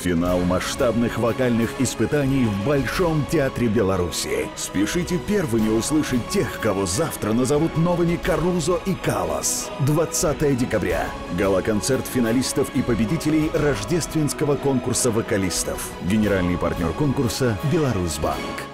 Финал масштабных вокальных испытаний в Большом театре Беларуси. Спешите первыми услышать тех, кого завтра назовут новыми Карузо и Калас. 20 декабря. Гала-концерт финалистов и победителей рождественского конкурса вокалистов. Генеральный партнер конкурса «Беларусьбанк».